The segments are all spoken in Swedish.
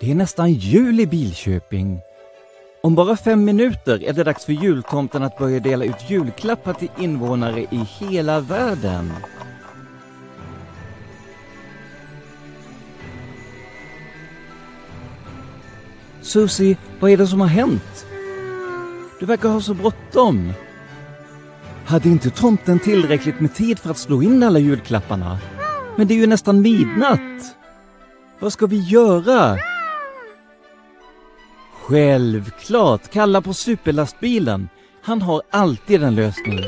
Det är nästan jul i Bilköping. Om bara fem minuter är det dags för jultomten att börja dela ut julklappar till invånare i hela världen. Susie, vad är det som har hänt? Du verkar ha så bråttom. Hade inte tomten tillräckligt med tid för att slå in alla julklapparna? Men det är ju nästan midnatt. Vad ska vi göra? Självklart, kalla på superlastbilen. Han har alltid en lösning.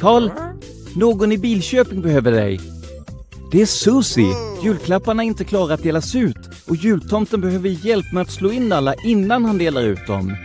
Karl, någon i Bilköping behöver dig. Det är Susie. Julklapparna är inte klara att delas ut och jultomten behöver hjälp med att slå in alla innan han delar ut dem.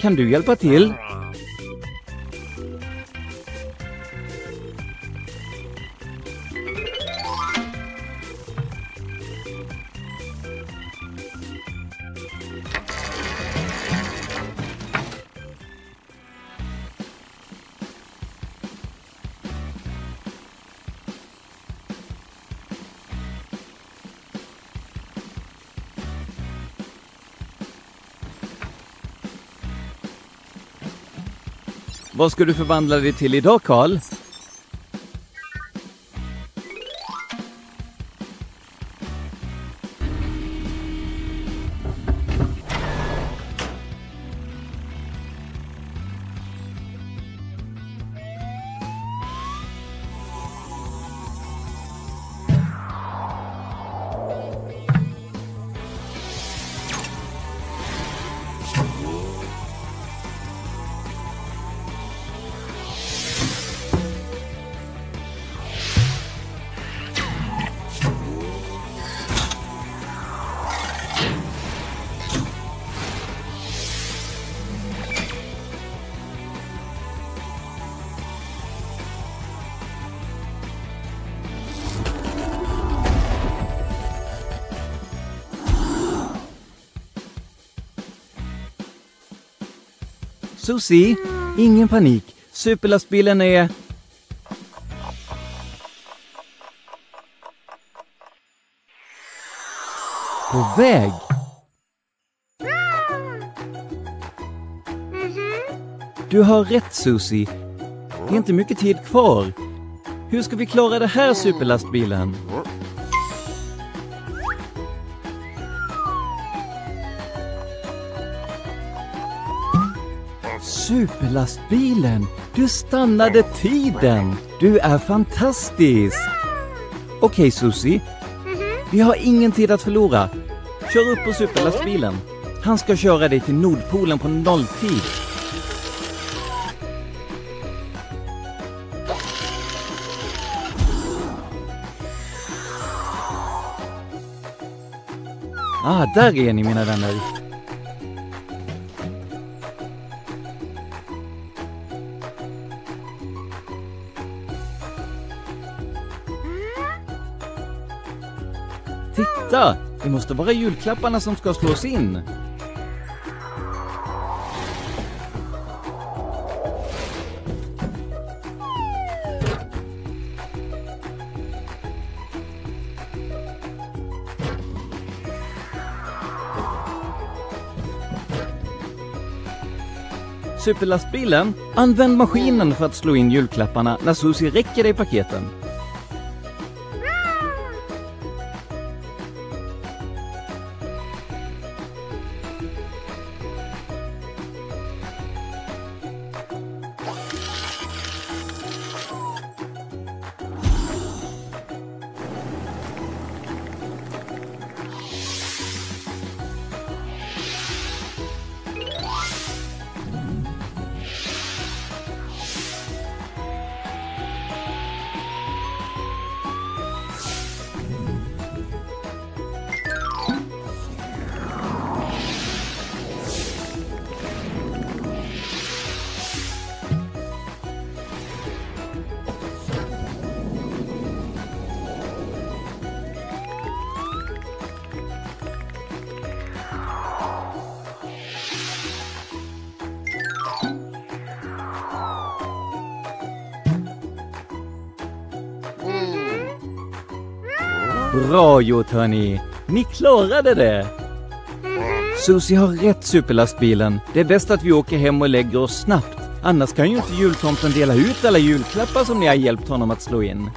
Kan du hjälpa till? Vad ska du förvandla dig till idag, Karl? Susie, ingen panik. Superlastbilen är... På väg. Du har rätt Susie. Det är inte mycket tid kvar. Hur ska vi klara det här superlastbilen? Superlastbilen! Du stannade tiden! Du är fantastisk! Okej Susie, vi har ingen tid att förlora. Kör upp på superlastbilen. Han ska köra dig till Nordpolen på nolltid. Ah, där är ni mina vänner. Titta! Det måste vara julklapparna som ska slås in. Superlastbilen, använd maskinen för att slå in julklapparna när Susie räcker dig paketen. Bra gjort hörni! Ni klarade det! Susie har rätt superlastbilen. Det är bäst att vi åker hem och lägger oss snabbt. Annars kan ju inte jultomten dela ut alla julklappar som ni har hjälpt honom att slå in.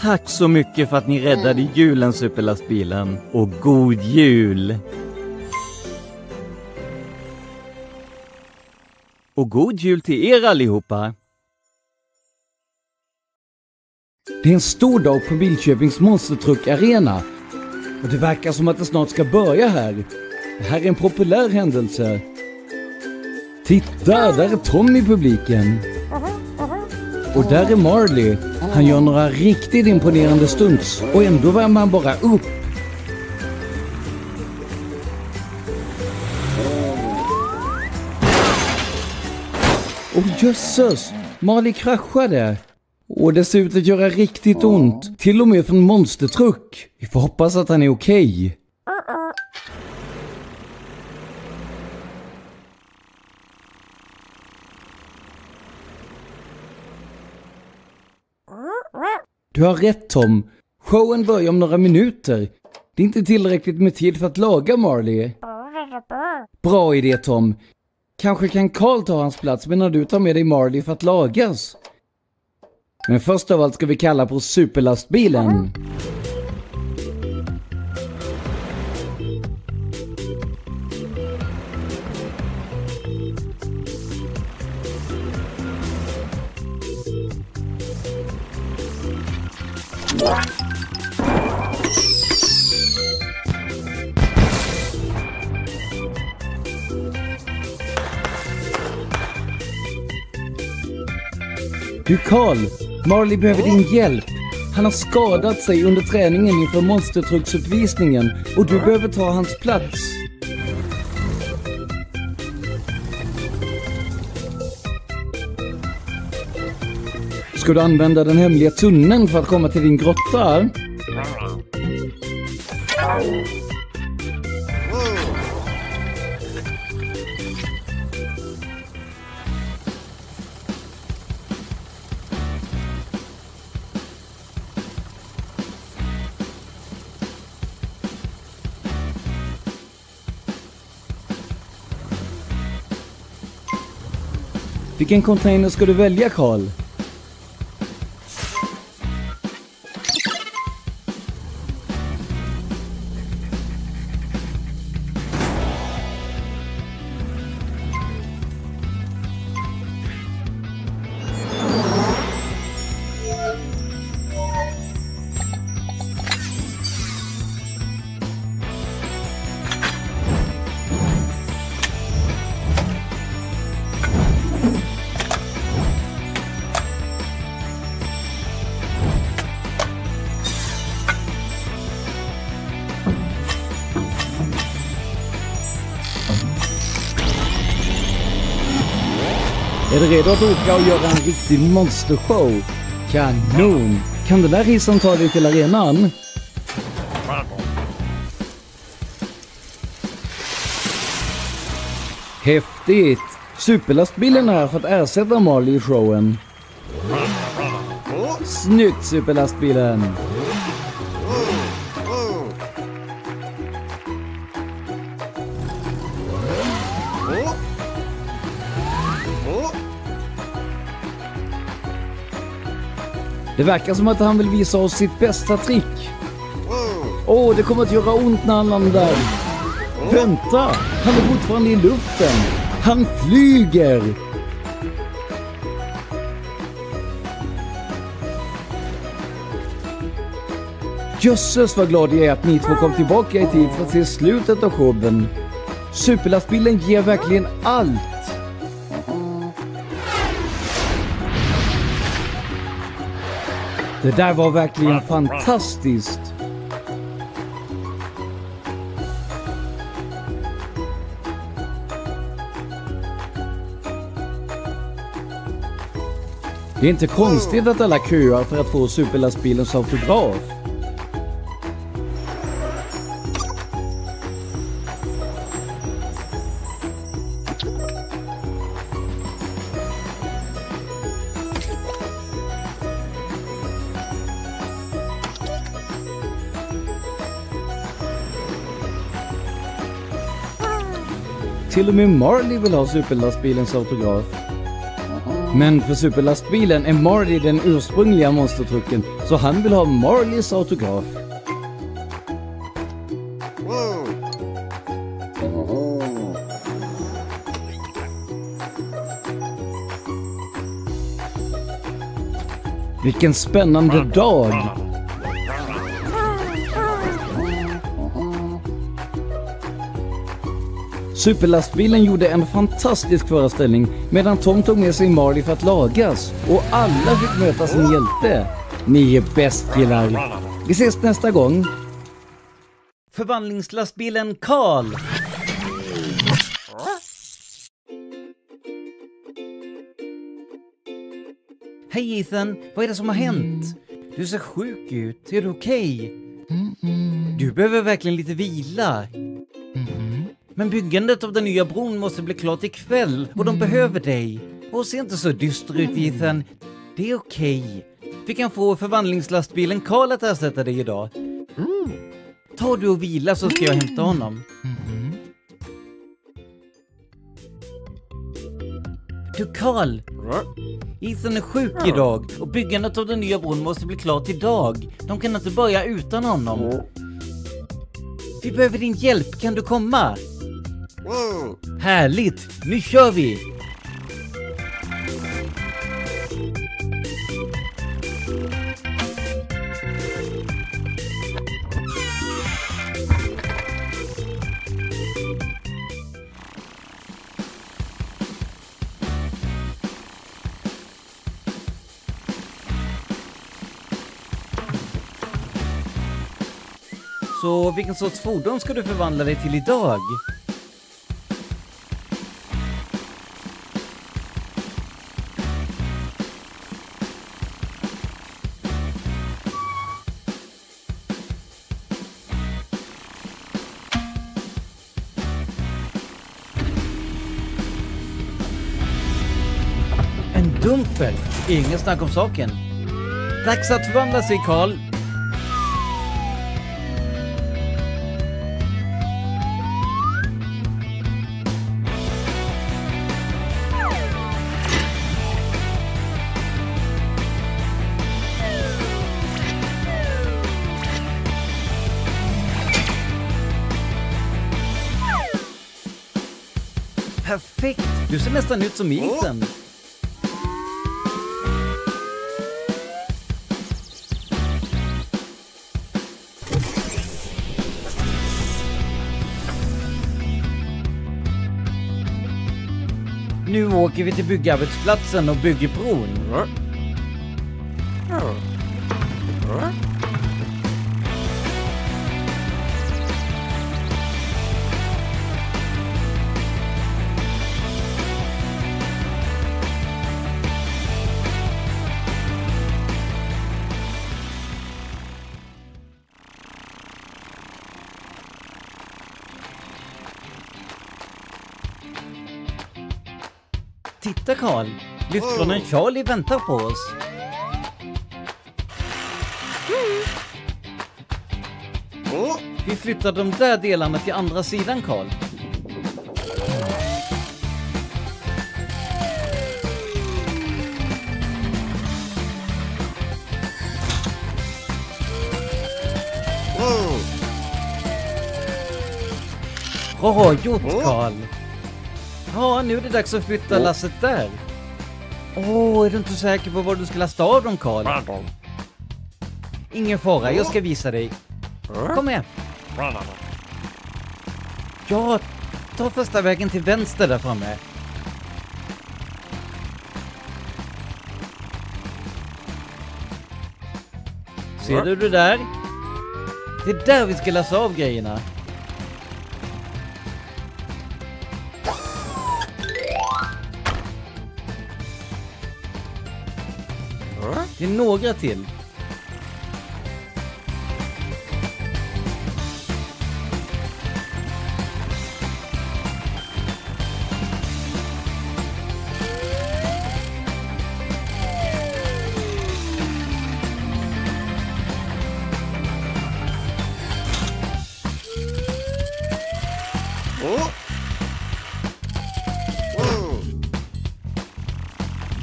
Tack så mycket för att ni räddade julen superlastbilen. Och god jul! Och god jul till er allihopa! Det är en stor dag på Bilköpings Monstertruck Arena. Och det verkar som att det snart ska börja här. Det här är en populär händelse. Titta, där är Tom i publiken. Och där är Marley. Han gör några riktigt imponerande stunts och ändå värmer han bara upp. Åh jösses! Marley kraschade. Och det ser ut att göra riktigt ont. Till och med för en monstertruck. Vi får hoppas att han är okej. Okay. Du har rätt Tom. Showen börjar om några minuter. Det är inte tillräckligt med tid för att laga Marley. Bra idé Tom. Kanske kan Carl ta hans plats medan du tar med dig Marley för att lagas. Men först av allt ska vi kalla på superlastbilen. Karl, Marley behöver din hjälp. Han har skadat sig under träningen inför monstertrucksuppvisningen och du behöver ta hans plats. Ska du använda den hemliga tunneln för att komma till din grotta? Vilken container ska du välja Karl? Du redo att åka och göra en riktig monstershow? Kanon! Kan den där hissen ta dig till arenan? Häftigt! Superlastbilen är här för att ersätta Marley i showen. Snyggt superlastbilen! Det verkar som att han vill visa oss sitt bästa trick. Åh, oh, det kommer att göra ont när han landar. Vänta! Han är fortfarande i luften. Han flyger! Jösses vad glad jag är att ni två kom tillbaka i tid för att se slutet av showen. Superlastbilen ger verkligen allt. Det där var verkligen fantastiskt. Det är inte konstigt att alla köar för att få superlastbilens autograf. Till och med Marley vill ha superlastbilens autograf. Men för superlastbilen är Marley den ursprungliga monstertrucken, så han vill ha Marleys autograf. Vilken spännande dag! Superlastbilen gjorde en fantastisk föreställning medan Tom tog med sig Marley för att lagas och alla fick möta sin hjälte. Ni är bäst killar. Vi ses nästa gång. Förvandlingslastbilen Karl. Hej Ethan, vad är det som har hänt? Du ser sjuk ut, är du okej? Okay? Du behöver verkligen lite vila. Men byggandet av den nya bron måste bli klart ikväll och de behöver dig. Och se inte så dyster ut Ethan. Det är okej. Vi kan få förvandlingslastbilen Karl att ersätta dig idag. Ta du och vila så ska jag hämta honom. Du Karl! Ethan är sjuk idag och byggandet av den nya bron måste bli klart idag. De kan inte börja utan honom. Vi behöver din hjälp, kan du komma? Härligt! Nu kör vi! Så vilken sorts fordon ska du förvandla dig till idag? Ingen snack om saken. Dags att förvandla sig, Karl. Perfekt! Du ser nästan ut som Ethan. Åker vi till byggarbetsplatsen och bygger bron. Titta Karl! Lyftkranen Charlie väntar på oss. Vi flyttar de där delarna till andra sidan Karl. Bra gjort Karl! Ja, nu är det dags att flytta lasset där. Åh, oh, är du inte säker på var du ska lasta av dem, Karl? Ingen fara, jag ska visa dig. Kom med. Ja, ta första vägen till vänster där framme. Ser du det där? Det är där vi ska lassa av grejerna. Det är några till.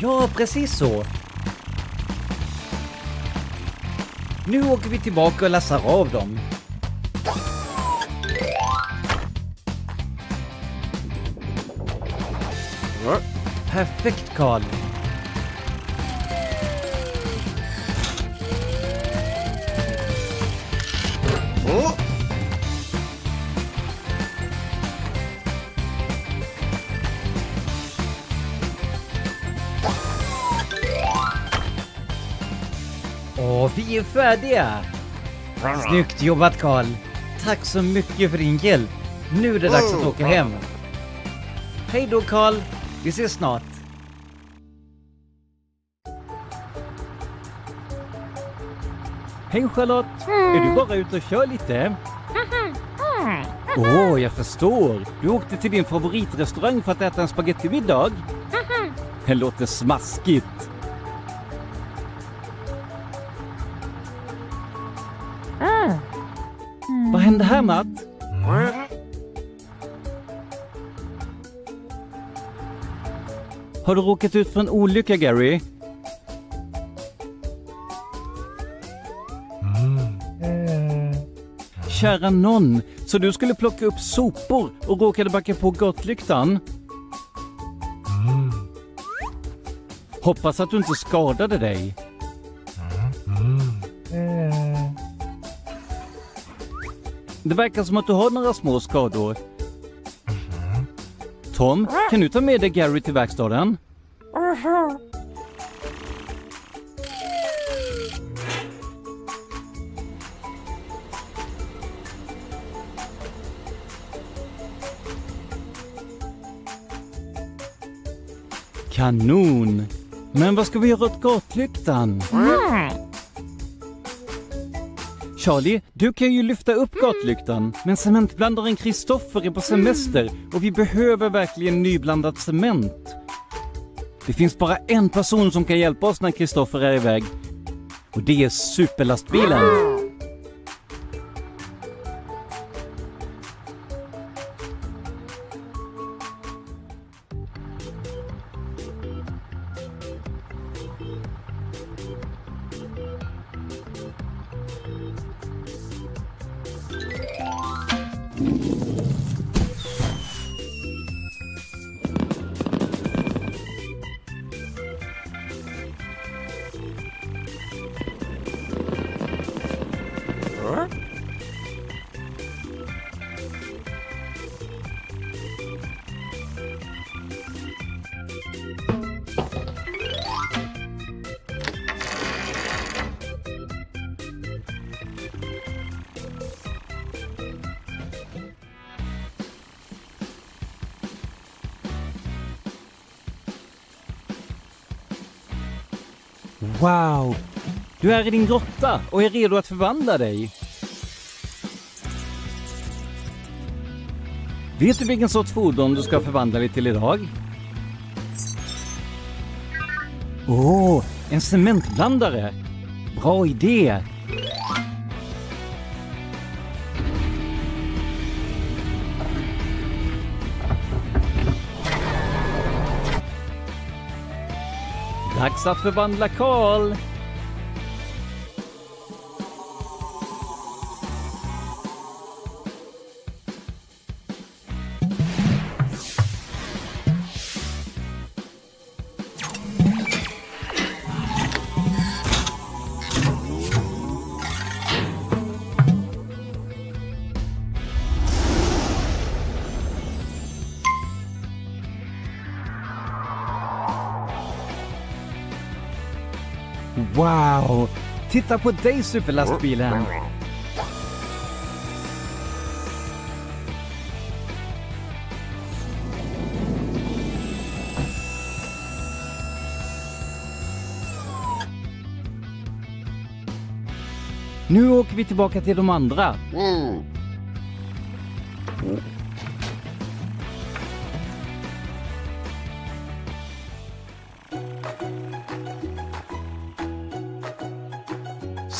Ja, precis så. Nu åker vi tillbaka och lassar av dem. Perfekt, Karl. Och vi är färdiga! Snyggt jobbat Karl! Tack så mycket för din hjälp. Nu är det dags att åka hem. Hej då Karl! Vi ses snart. Hej Charlotte! Är du bara ute och kör lite? Åh, oh, jag förstår. Du åkte till din favoritrestaurang för att äta en spagettimiddag? Det låter smaskigt. Det här Matt? Har du råkat ut för en olycka Gary? Kära någon, så du skulle plocka upp sopor och råkade backa på gatlyktan? Hoppas att du inte skadade dig. Det verkar som att du har några små skador. Tom, kan du ta med dig Gary till verkstaden? Kanon! Men vad ska vi göra åt gatlyktan? Charlie, du kan ju lyfta upp gatlyktan, men cementblandaren Kristoffer är på semester och vi behöver verkligen nyblandad cement. Det finns bara en person som kan hjälpa oss när Kristoffer är iväg och det är superlastbilen. Wow! Du är i din grotta och är redo att förvandla dig. Vet du vilken sorts fordon du ska förvandla dig till idag? Åh, oh, en cementblandare! Bra idé! Dags att förvandla Karl! Wow! Titta på dig superlastbilen! Nu åker vi tillbaka till de andra. Mm.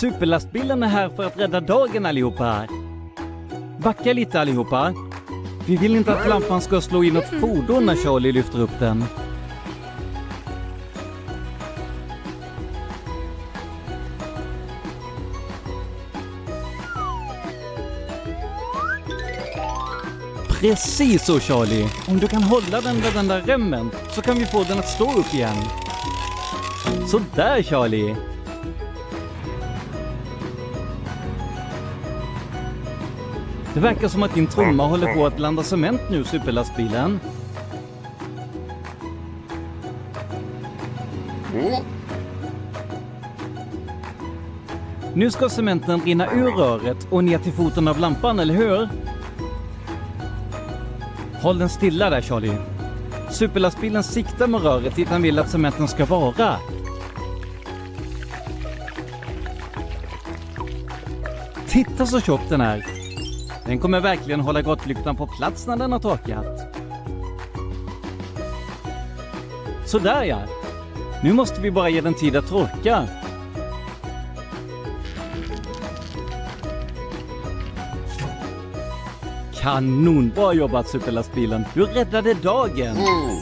Superlastbilen är här för att rädda dagen allihopa. Backa lite allihopa. Vi vill inte att lampan ska slå in något fordon när Charlie lyfter upp den. Precis så Charlie! Om du kan hålla den med den där remmen så kan vi få den att stå upp igen. Sådär Charlie! Det verkar som att din trumma håller på att blanda cement nu, superlastbilen. Nu ska cementen rinna ur röret och ner till foten av lampan, eller hur? Håll den stilla där Charlie. Superlastbilen siktar med röret dit han vill att cementen ska vara. Titta så tjock den är! Den kommer verkligen hålla gottlyktan på plats när den har torkat. Sådär ja! Nu måste vi bara ge den tid att torka. Kanonbra jobbat superlastbilen! Du räddade dagen! Mm.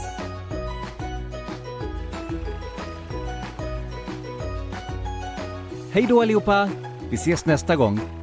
Hej då allihopa! Vi ses nästa gång.